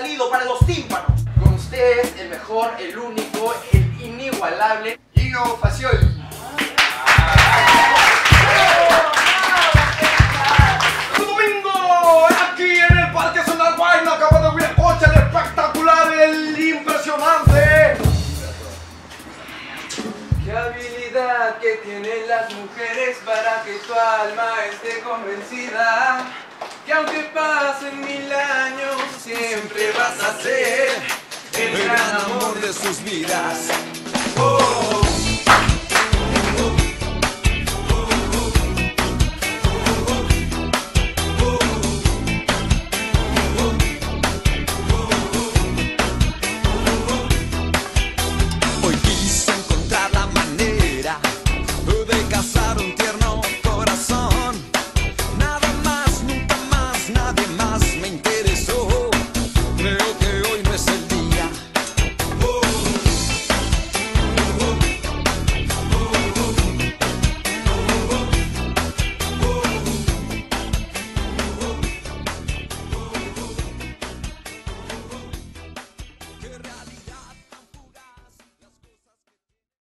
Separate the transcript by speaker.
Speaker 1: sonido para los tímpanos. Con ustedes, el mejor, el único, el inigualable, Ino Facioli.
Speaker 2: domingo, aquí en el Parque Zonal Guayna, acaba de ver coche, el espectacular, el impresionante.
Speaker 3: Qué habilidad que tienen las mujeres para que tu alma esté convencida. Que aunque pasen mil años, siempre vas a ser el gran amor de sus vidas. Oh.